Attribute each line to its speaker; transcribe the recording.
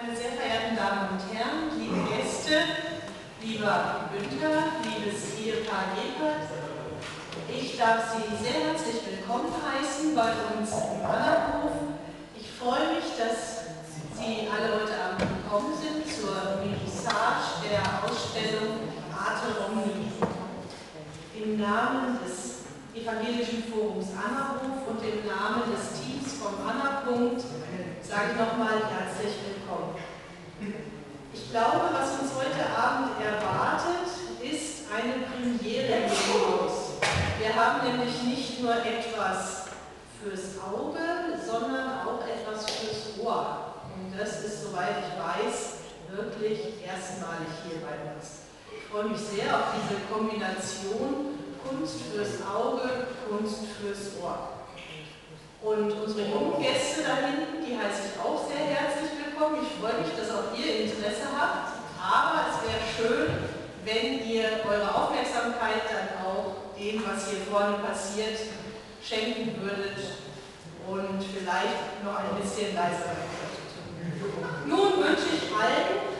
Speaker 1: Meine sehr verehrten Damen und Herren, liebe Gäste, lieber Günther, liebes Ehepaar Gebhardt, ich darf Sie sehr herzlich willkommen heißen bei uns im Allerhof. Ich freue mich, dass Sie alle heute Abend gekommen sind zur Vernissage der Ausstellung Arte Romney. Im Namen des Evangelischen Forums Annahof und im Namen des Teams vom Annapunkt sage nochmal herzlich willkommen. Ich glaube, was uns heute Abend erwartet, ist eine Premiere im Haus. Wir haben nämlich nicht nur etwas fürs Auge, sondern auch etwas fürs Ohr. Und das ist, soweit ich weiß, wirklich erstmalig hier bei uns. Ich freue mich sehr auf diese Kombination Kunst fürs Auge. Und unsere jungen Gäste da hinten, die heiße ich auch sehr herzlich willkommen. Ich freue mich, dass auch ihr Interesse habt. Aber es wäre schön, wenn ihr eure Aufmerksamkeit dann auch dem, was hier vorne passiert, schenken würdet und vielleicht noch ein bisschen leiser könntet. Nun wünsche ich allen